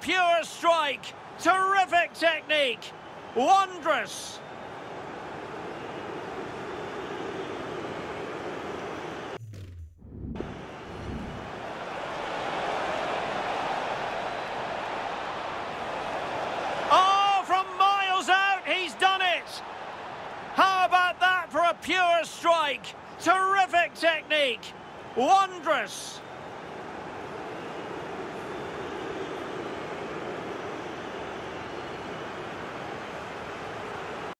pure strike. Terrific technique. Wondrous. Oh, from miles out, he's done it. How about that for a pure strike? Terrific technique. Wondrous.